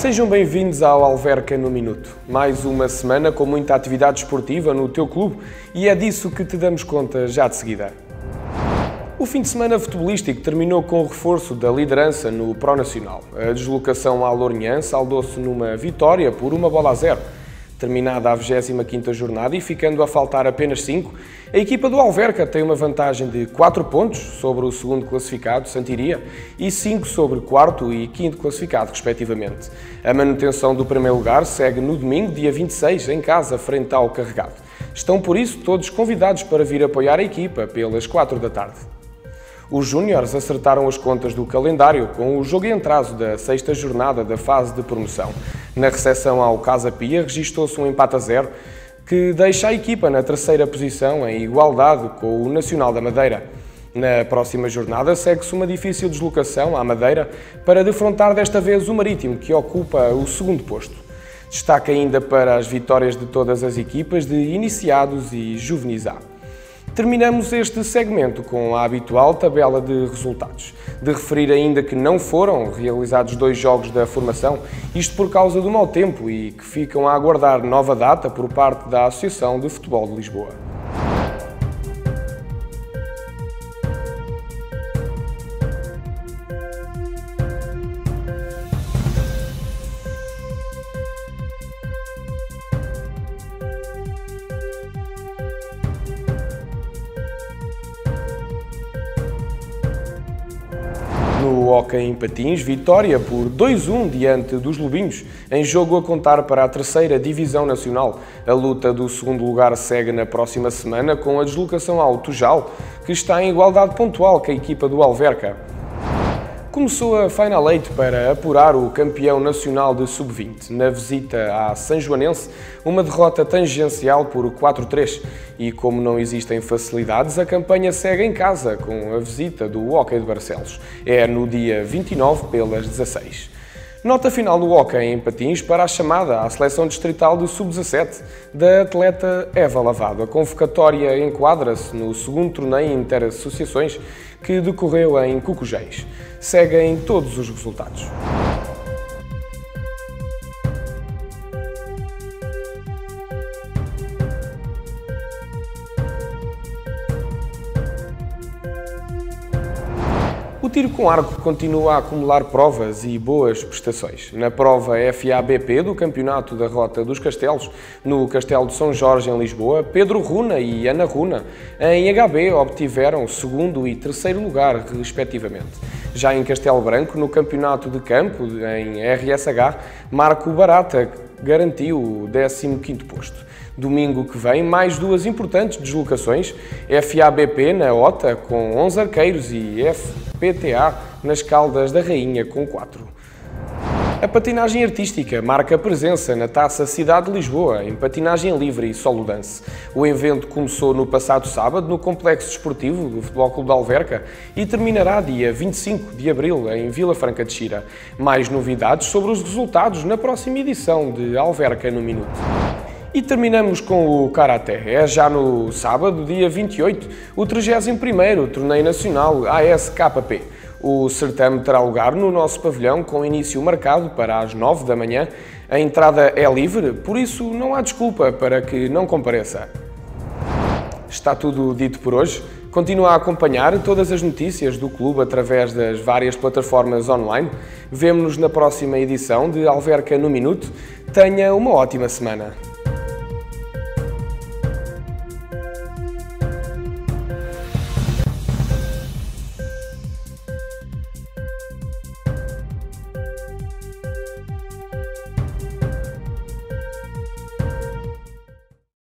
Sejam bem-vindos ao Alverca no Minuto. Mais uma semana com muita atividade esportiva no teu clube e é disso que te damos conta já de seguida. O fim de semana futebolístico terminou com o reforço da liderança no Pro Nacional. A deslocação à Lourinhã saldou-se numa vitória por uma bola a zero. Terminada a 25ª jornada e ficando a faltar apenas 5, a equipa do Alverca tem uma vantagem de 4 pontos sobre o segundo classificado, Santiria, e 5 sobre o quarto e quinto classificado, respectivamente. A manutenção do primeiro lugar segue no domingo, dia 26, em casa, frente ao Carregado. Estão, por isso, todos convidados para vir apoiar a equipa pelas 4 da tarde. Os Júniores acertaram as contas do calendário com o jogo em atraso da sexta jornada da fase de promoção. Na recepção ao Casa Pia, registou-se um empate a zero que deixa a equipa na terceira posição em igualdade com o Nacional da Madeira. Na próxima jornada segue-se uma difícil deslocação à Madeira para defrontar desta vez o Marítimo, que ocupa o segundo posto. Destaca ainda para as vitórias de todas as equipas de iniciados e juvenis. Terminamos este segmento com a habitual tabela de resultados. De referir ainda que não foram realizados dois jogos da formação, isto por causa do mau tempo e que ficam a aguardar nova data por parte da Associação de Futebol de Lisboa. Hockey em Patins, vitória por 2-1 diante dos Lobinhos, em jogo a contar para a terceira Divisão Nacional. A luta do segundo lugar segue na próxima semana com a deslocação ao Tujal, que está em igualdade pontual com a equipa do Alverca. Começou a Final Eight para apurar o campeão nacional de sub-20. Na visita à São Joanense, uma derrota tangencial por 4-3. E como não existem facilidades, a campanha segue em casa com a visita do Hockey de Barcelos. É no dia 29 pelas 16. Nota final do Hockey em Patins para a chamada à seleção distrital de sub-17 da atleta Eva Lavado. A convocatória enquadra-se no segundo torneio inter-associações que decorreu em Cucujéis. Seguem todos os resultados. O tiro com arco continua a acumular provas e boas prestações. Na prova FABP do Campeonato da Rota dos Castelos, no Castelo de São Jorge, em Lisboa, Pedro Runa e Ana Runa, em HB, obtiveram segundo e terceiro lugar, respectivamente. Já em Castelo Branco, no Campeonato de Campo, em RSH, Marco Barata garantiu o 15º posto. Domingo que vem, mais duas importantes deslocações, FABP na OTA com 11 arqueiros e FPTA nas Caldas da Rainha com 4. A patinagem artística marca presença na Taça Cidade de Lisboa, em patinagem livre e solo dance. O evento começou no passado sábado no Complexo Desportivo do Futebol Clube de Alverca e terminará dia 25 de abril em Vila Franca de Xira. Mais novidades sobre os resultados na próxima edição de Alverca no Minuto. E terminamos com o Karaté. É já no sábado, dia 28, o 31º Torneio Nacional ASKP. O certame terá lugar no nosso pavilhão com início marcado para as 9 da manhã. A entrada é livre, por isso não há desculpa para que não compareça. Está tudo dito por hoje. Continua a acompanhar todas as notícias do clube através das várias plataformas online. Vemo-nos na próxima edição de Alverca no Minuto. Tenha uma ótima semana.